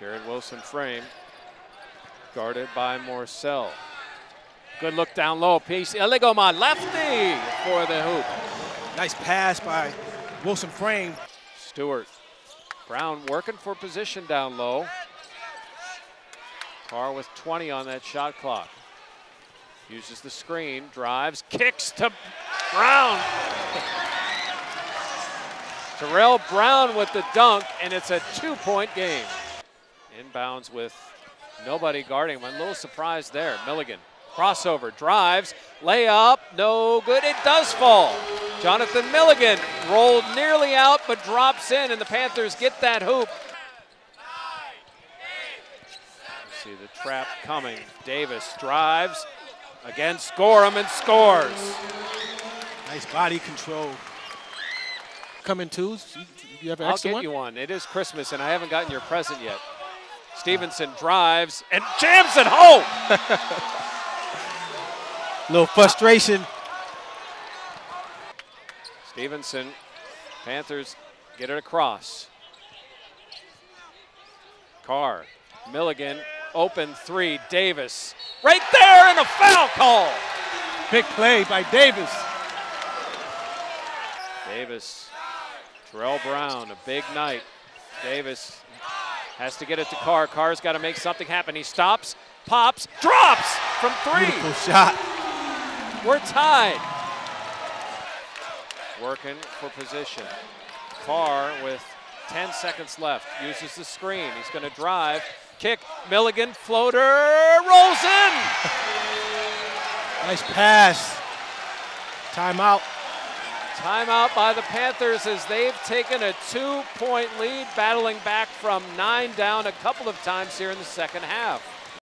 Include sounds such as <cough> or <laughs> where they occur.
Jared Wilson Frame. Guarded by Morsell. Good look down low. Peace. Ilegomah lefty for the hoop. Nice pass by Wilson Frame. Stewart. Brown working for position down low. Carr with 20 on that shot clock. Uses the screen, drives, kicks to Brown. Terrell Brown with the dunk, and it's a two-point game. Inbounds with nobody guarding him. I'm a little surprised there. Milligan, crossover, drives, layup, no good. It does fall. Jonathan Milligan rolled nearly out, but drops in, and the Panthers get that hoop. See the trap coming. Davis drives, against Gorham and scores. Nice body control. Coming twos. You, you have an I'll extra get one? you one. It is Christmas, and I haven't gotten your present yet. Stevenson drives and jams it home. <laughs> little frustration. Stevenson, Panthers get it across. Carr, Milligan, open three, Davis. Right there, and a foul call. Big play by Davis. Davis, Terrell Brown, a big night. Davis has to get it to Carr. Carr's got to make something happen. He stops, pops, drops from three. Beautiful shot. We're tied. Working for position. Carr with 10 seconds left uses the screen. He's going to drive, kick, Milligan, floater, rolls in. <laughs> Nice pass. Timeout. Timeout by the Panthers as they've taken a two point lead, battling back from nine down a couple of times here in the second half.